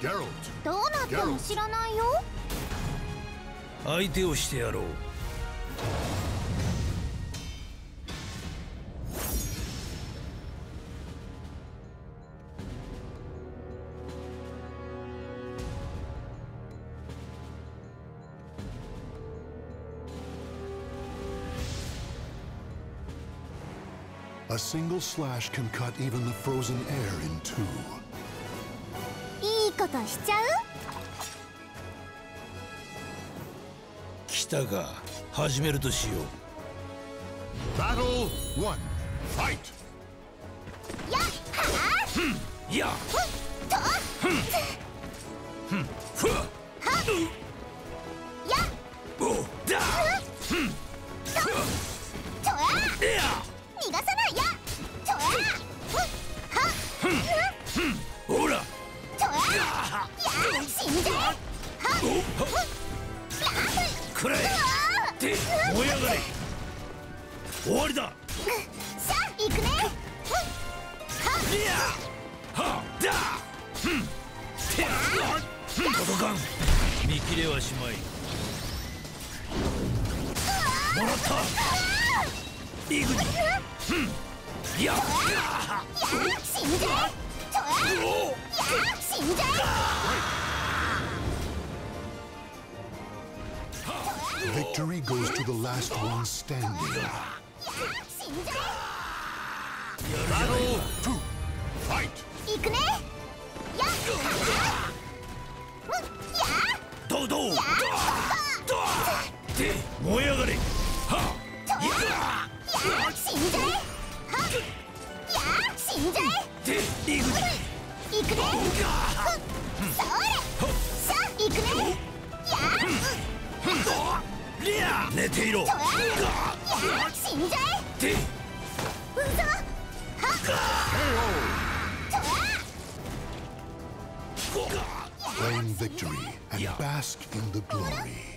Geralt. どうなっても知らないよ相手をしてやろう A single slash can cut even the frozen air in two. ことしちゃう？来たか。始めるとしよ Battle one. Fight. やっはういやっ。とふわやっ。おだとやいや逃がさないくらえ。で燃え上がれ。終わりだ。さあ行くね。いやはだ。ふん。て届かん。見切れはしまい。もらった。いくぞふん。やや死んじゃえとやおや死んじゃ Victory goes to the last one standing. Battle two. Fight. え行くねやっやどうどうだだで燃え上がれはとやや死んじゃえはっや死んじゃえでいくぞ行くねそれさあ行くね寝ていろとや死んじゃえでうざはっとや Claim victory and bask in the glory.